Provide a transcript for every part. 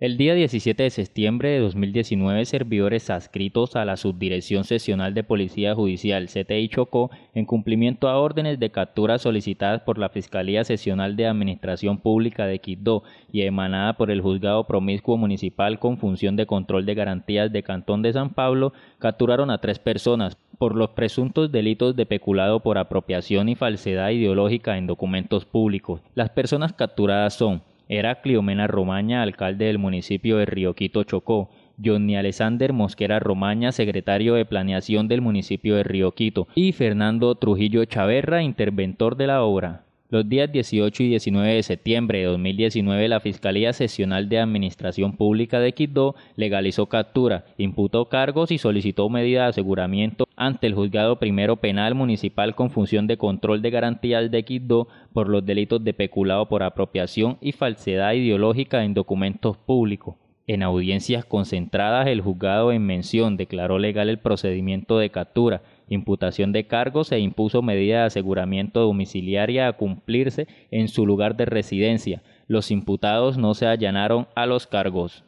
El día 17 de septiembre de 2019, servidores adscritos a la Subdirección Sesional de Policía Judicial CTI Chocó, en cumplimiento a órdenes de captura solicitadas por la Fiscalía Sesional de Administración Pública de Quito y emanada por el Juzgado Promiscuo Municipal con función de control de garantías de Cantón de San Pablo, capturaron a tres personas por los presuntos delitos de peculado por apropiación y falsedad ideológica en documentos públicos. Las personas capturadas son Heraclio Mena Romaña, alcalde del municipio de Río Quito, Chocó, Johnny Alexander Mosquera Romaña, secretario de Planeación del municipio de Río Quito, y Fernando Trujillo Chaverra, interventor de la obra. Los días 18 y 19 de septiembre de 2019, la Fiscalía Sesional de Administración Pública de Quito legalizó captura, imputó cargos y solicitó medida de aseguramiento ante el Juzgado Primero Penal Municipal con función de control de garantías de Quito por los delitos de peculado por apropiación y falsedad ideológica en documentos públicos. En audiencias concentradas, el juzgado en mención declaró legal el procedimiento de captura, imputación de cargos e impuso medida de aseguramiento domiciliaria a cumplirse en su lugar de residencia. Los imputados no se allanaron a los cargos.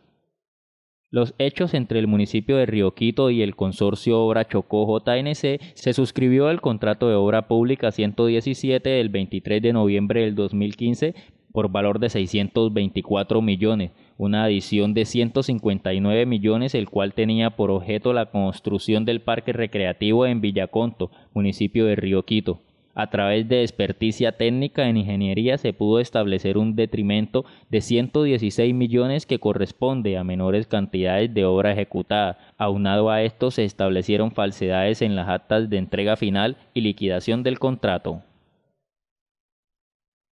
Los hechos entre el municipio de Río Quito y el consorcio Obra Chocó JNC se suscribió el contrato de obra pública 117 del 23 de noviembre del 2015 por valor de 624 millones, una adición de 159 millones, el cual tenía por objeto la construcción del parque recreativo en Villaconto, municipio de Río Quito. A través de experticia técnica en ingeniería se pudo establecer un detrimento de 116 millones que corresponde a menores cantidades de obra ejecutada. Aunado a esto se establecieron falsedades en las actas de entrega final y liquidación del contrato.